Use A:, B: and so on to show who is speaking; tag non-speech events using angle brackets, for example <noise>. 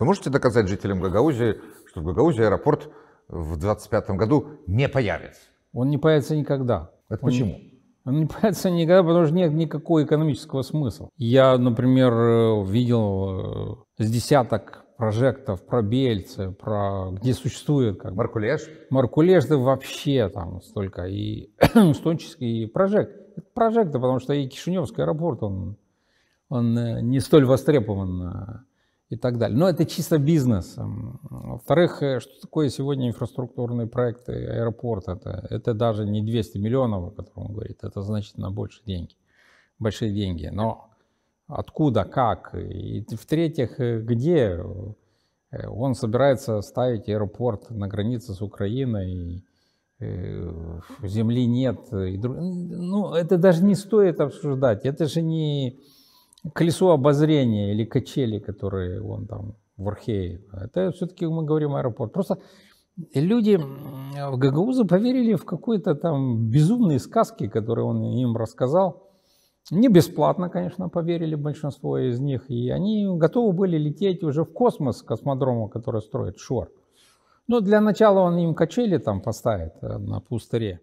A: Вы можете доказать жителям Гагаузии, что в Гагаузии аэропорт в 2025 году не появится?
B: Он не появится никогда.
A: Это
B: Он-
A: почему?
B: Он не <laughs> появится никогда, потому что нет никакого экономического смысла. Я, например, э, видел э, с десяток прожектов про Бельцы, про где существует как бы
A: Маркулеш?
B: Маркулежды вообще там столько, и <clears throat> стонческий и прожект. Это прожекты, потому что и Кишиневский аэропорт, он, он э, не столь востребован и так далее. Но это чисто бизнес. М, Во-вторых, э, что такое сегодня инфраструктурные проекты аэропорта? Это, это даже не 200 миллионов, о котором он говорит, это значительно больше деньги, большие деньги. Но откуда, как? И в-третьих, э, где э, он собирается ставить аэропорт на границе с Украиной, земли нет. и друг- Ну, это даже не стоит обсуждать. Это же не колесо обозрения или качели, которые вон там в Архее. Это все-таки мы говорим аэропорт. Просто люди в Гагаузы поверили в какой-то там безумные сказки, которые он им рассказал. Не бесплатно, конечно, поверили большинство из них. И они готовы были лететь уже в космос к космодрому, который строит Шор. Но для начала он им качели там поставит э, на пустыре.